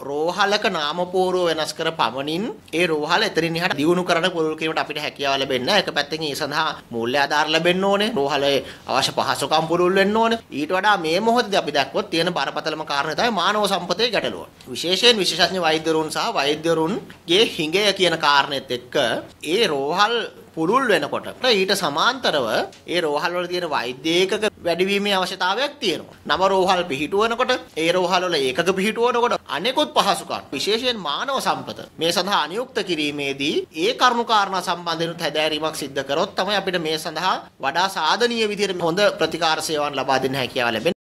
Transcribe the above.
රෝහලක නාමපූර්ව වෙනස් කර පමණින් ඒ රෝහල එතනින් එහාට දියුණු කරන්න පුළුවන් කීමට අපිට හැකියාව ලැබෙන්නේ නැහැ. එක පැත්තකින් ඒ සඳහා මූල්‍ය ආධාර ලැබෙන්න ඕනේ. රෝහලේ අවශ්‍ය පහසුකම් පුරුල් වෙන්න ඕනේ. ඊට වඩා මේ මොහොතේදී අපි දැක්කොත් තියෙන බරපතලම කාරණය තමයි මානව සම්පතේ ගැටලුව. විශේෂයෙන් විශේෂඥ වෛද්‍යවරුන් සහ වෛද්‍යවරුන්ගේ හිඟය කියන කාරණෙත් එක්ක ඒ රෝහල් පුරුල් වෙනකොට ඊට සමාන්තරව ඒ රෝහල් වල තියෙන වෛද්‍ය ඒකක වැඩිවීමේ අවශ්‍යතාවයක් තියෙනවා. නව රෝහල් පිහිටුවනකොට ඒ රෝහල් වල ඒකක පිහිටුවනකොට අනෙකුත් පහසුකම් විශේෂයෙන් මානව සම්පත මේ සඳහා අනියුක්ත කිරීමේදී ඒ කරුණු කාරණා සම්බන්ධයෙන් හැදෑරීමක් සිද්ධ කරොත් තමයි අපිට මේ සඳහා වඩා සාධනීය විදිහට හොඳ ප්‍රතිකාර සේවාවන් ලබා දෙන්න හැකියාව ලැබෙන්නේ.